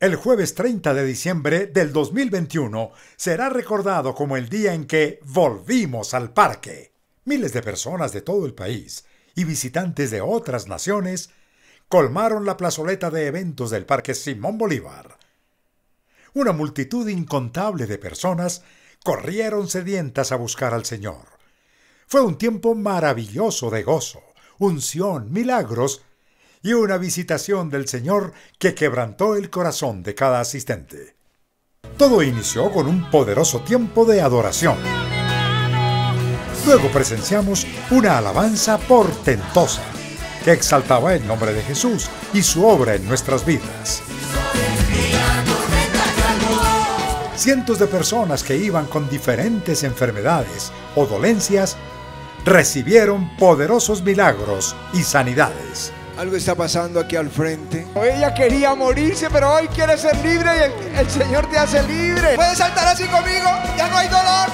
El jueves 30 de diciembre del 2021 será recordado como el día en que volvimos al parque. Miles de personas de todo el país y visitantes de otras naciones colmaron la plazoleta de eventos del Parque Simón Bolívar. Una multitud incontable de personas corrieron sedientas a buscar al Señor. Fue un tiempo maravilloso de gozo, unción, milagros y una visitación del Señor que quebrantó el corazón de cada asistente. Todo inició con un poderoso tiempo de adoración. Luego presenciamos una alabanza portentosa que exaltaba el nombre de Jesús y su obra en nuestras vidas. Cientos de personas que iban con diferentes enfermedades o dolencias recibieron poderosos milagros y sanidades. Algo está pasando aquí al frente. Ella quería morirse, pero hoy quiere ser libre y el, Señor te hace libre. Puedes saltar así conmigo, ya no hay dolor.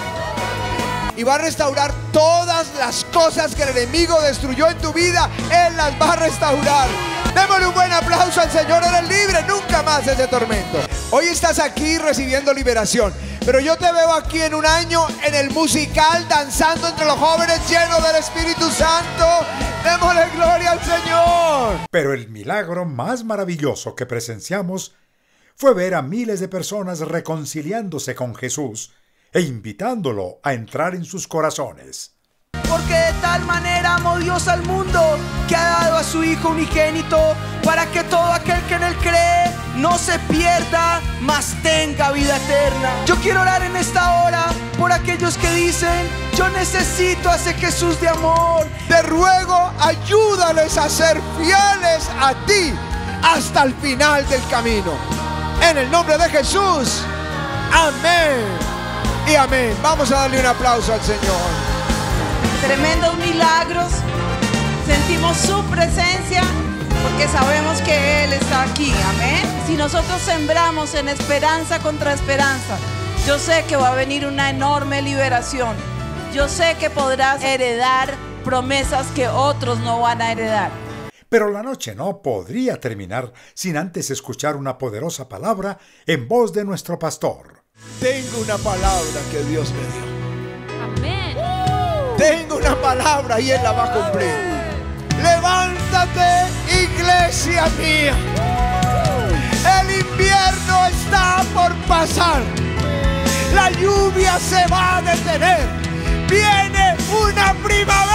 Y va a restaurar todas las cosas que el enemigo destruyó en tu vida. Él las va a restaurar. Démosle un buen aplauso al Señor, eres libre, nunca más ese tormento. Hoy estás aquí recibiendo liberación. Pero yo te veo aquí en un año en el musical, danzando entre los jóvenes, lleno del Espíritu Santo. Démosle gloria al Señor. Pero el milagro más maravilloso que presenciamos fue ver a miles de personas reconciliándose con Jesús e invitándolo a entrar en sus corazones. Porque de tal manera amó Dios al mundo que ha dado a su Hijo unigénito para que todo aquel que en él cree no se pierda, mas tenga vida eterna. Yo quiero orar en esta hora por aquellos que dicen, yo necesito a ese Jesús de amor. Te ruego, ayúdales a ser fieles a ti hasta el final del camino. En el nombre de Jesús. Amén. Y amén. Vamos a darle un aplauso al Señor tremendos milagros. Sentimos su presencia porque sabemos que Él está aquí. Amén. Si nosotros sembramos en esperanza contra esperanza, yo sé que va a venir una enorme liberación. Yo sé que podrás heredar promesas que otros no van a heredar. Pero la noche no podría terminar sin antes escuchar una poderosa palabra en voz de nuestro pastor. Tengo una palabra que Dios me dio. Tengo una palabra y Él la va a cumplir. Levántate, iglesia mía. El invierno está por pasar. La lluvia se va a detener. Viene una primavera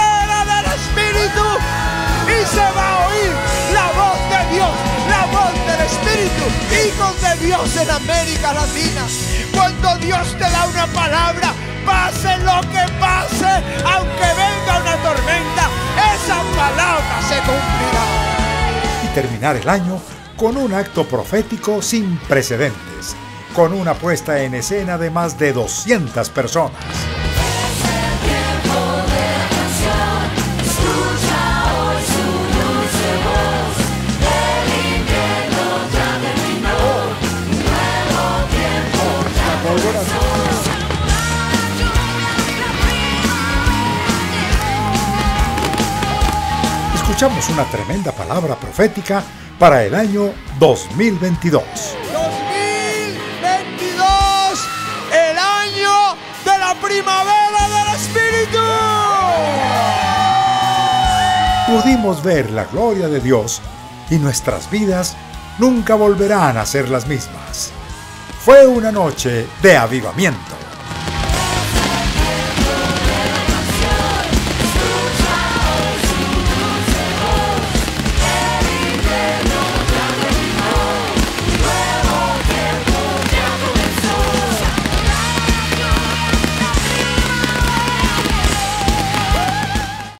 Dios en América Latina. Cuando Dios te da una palabra, pase lo que pase, aunque venga una tormenta, esa palabra se cumplirá. Y terminar el año con un acto profético sin precedentes, con una puesta en escena de más de 200 personas. Escuchamos una tremenda palabra profética para el año 2022. 2022, el año de la primavera del Espíritu. Pudimos ver la gloria de Dios y nuestras vidas nunca volverán a ser las mismas. Fue una noche de avivamiento.